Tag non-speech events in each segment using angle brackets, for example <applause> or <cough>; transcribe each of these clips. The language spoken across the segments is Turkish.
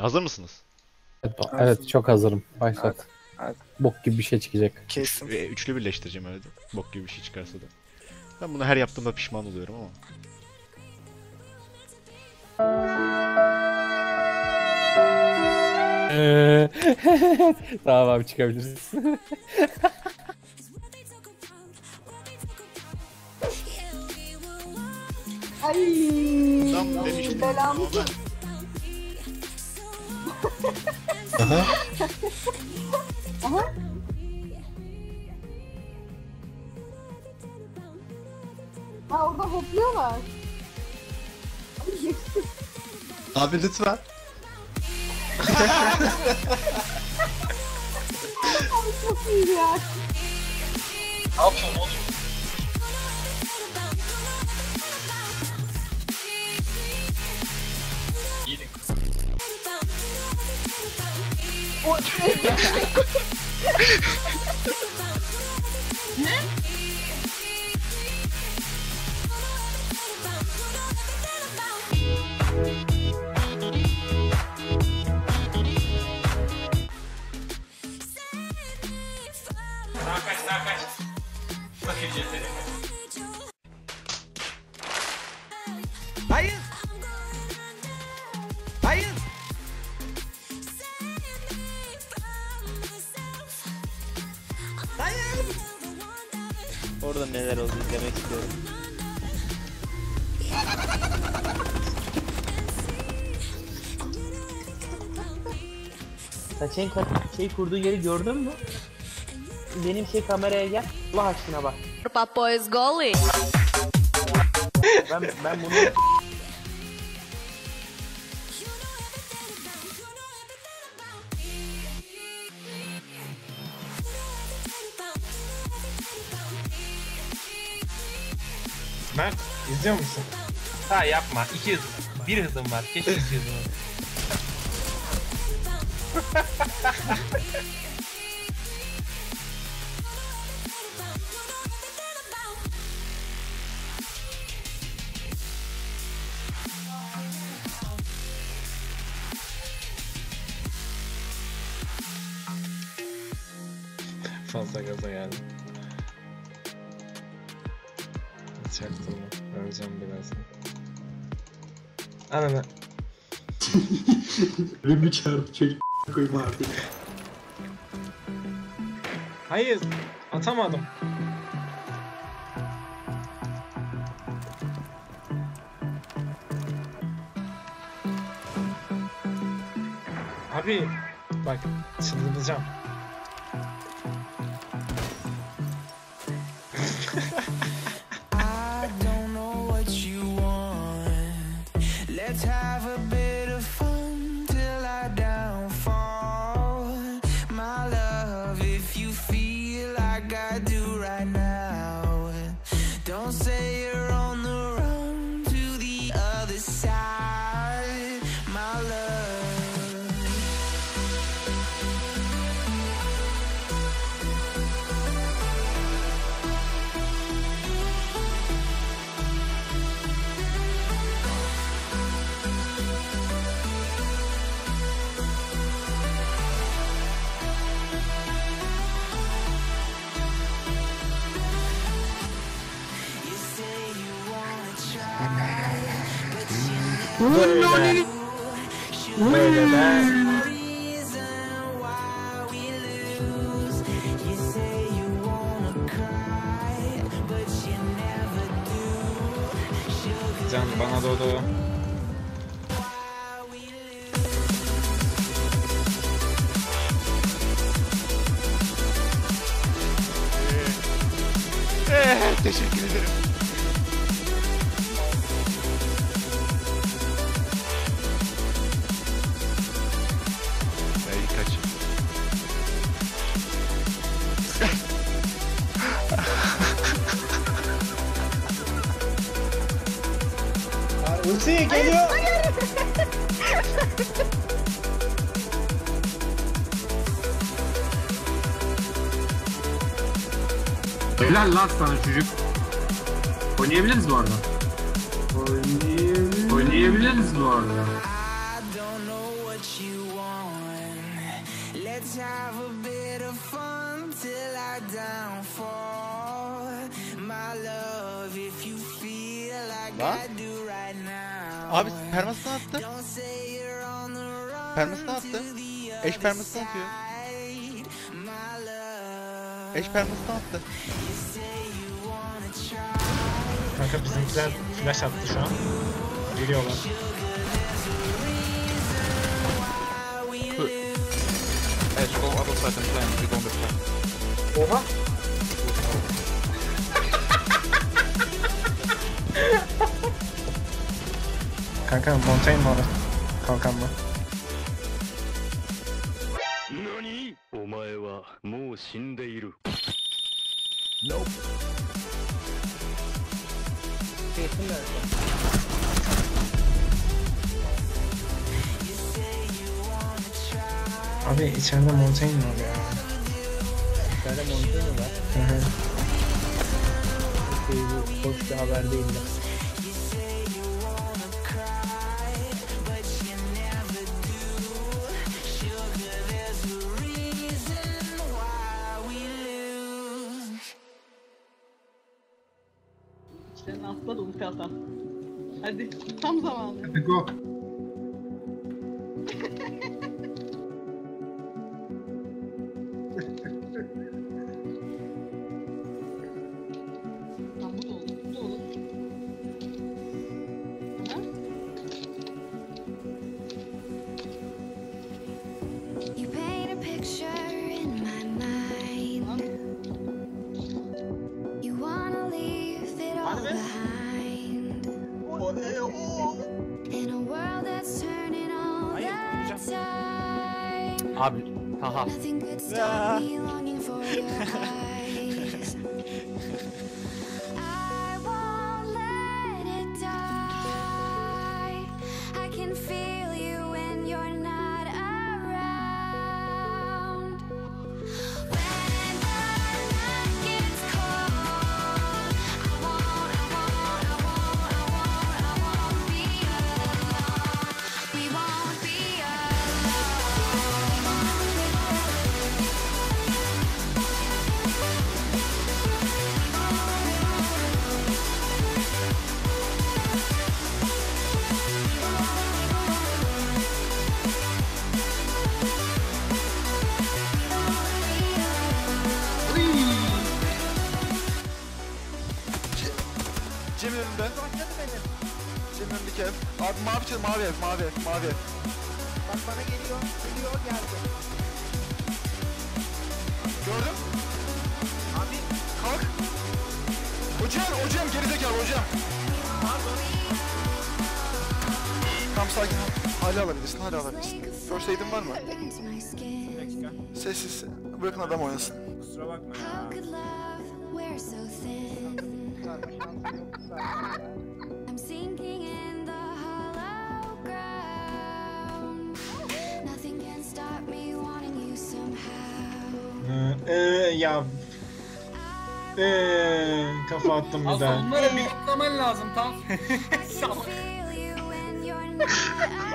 Hazır mısınız? Evet, evet çok hazırım. Başlat. Hadi, hadi. Bok gibi bir şey çıkacak. Kesin. Ve üçlü birleştireceğim öyle de. Bok gibi bir şey çıkarsa da. Ben bunu her yaptığımda pişman oluyorum ama. Ee, <laughs> tamam abi çıkabiliriz. Ay. Tam demiştim. Belamı Ben- Aha. Ha orada hopluyorlar. <laughs> Abi lütfen. Abi çok iyi ya. Ne yapıyorsun oğlum? O Sağa Orada neler oldu izlemek istiyorum. Sen şey, şey kurduğun yeri gördün mü? Benim şey kameraya gel. Allah aşkına bak. Papo is goalie. Ben ben bunu Mert izliyor musun? Ha yapma. İki hızım. Bir hızım var. Keşke iki hızım olsa. Fazla gaza geldim. Çaktırma. Öleceğim birazdan. Ananı. <laughs> Ve bir çarpı çocuk koyayım artık. Hayır. Atamadım. Abi bak çıldıracağım. You never do. Sugar, Can bana lose. Eh, teşekkür ederim. Ulti geliyor. Helal lan sana çocuk. Oynayabiliriz bu arada. Oynayabiliriz. Oynayabiliriz bu arada. I don't know what what you want. Let's have a bit of fun till I downfall. My love, if you feel like. I do. Abi permasını attı. Don't say you're on the run Permasını attı. to the Eş other permasını atıyor. side. My love, Eş permasını attı. Kanka bizimkiler flash attı şu an. Geliyorlar. Oha. Kanka Montaigne mi orada? Kalkan mı? 何お前はもう死んでいる nerede? Abi içeride mi oluyor? Şöyle monitör mü var? Hı hı. Şey, bu hoş bir haber değil de. İşte atla da atan. Hadi tam zamanı. Hadi. Haha. <laughs> Cem önünde. Cem önündeki ev. Abi mavi çatı mavi ev mavi ev mavi ev. Bak bana geliyor. Geliyor geldi. Gördün? Abi kalk. Hocam hocam gerizekalı hocam. Pardon. Tamam sakin. Hala alabilirsin hala alabilirsin. First aid'in var mı? my skin. Sessiz. Bırakın adam oynasın. How could love wear so thin? I'm sinking in the hollow ground. Nothing can stop me wanting you somehow. Ee, ya. Ee, kafa attım bir daha. Onları bir lazım tam. <laughs> I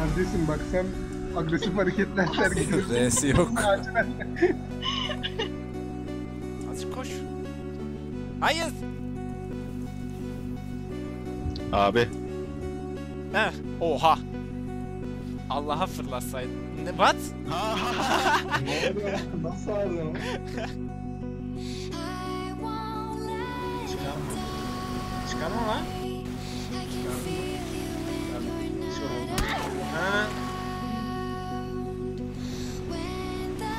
Kardeşim bak sen agresif hareketler sergiliyorsun. <laughs> R'si yok. <laughs> Azıcık koş. Hayır. Abi. Heh. Oha. Allah'a fırlatsaydın. Ne what? <laughs> Nasıl ağrıyor? I won't let it die. Çıkarma lan. I Ha.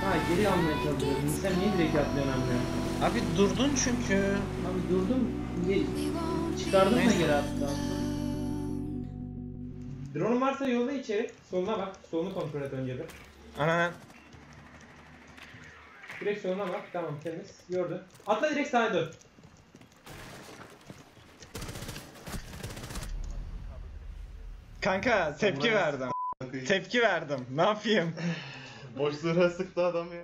Ha geri almaya çalışıyorum. Sen niye direkt atlıyorsun anne? Abi durdun çünkü. Abi durdum. Çıkardın da geri attın? Drone'un varsa yolla içeri. Soluna bak. Solunu kontrol et önce bir. Ana. Direkt soluna bak. Tamam temiz. Gördün. Atla direkt sağa dön. Kanka tepki verdim. Tepki verdim. Ne yapayım? Boş zırha sıktı adam ya.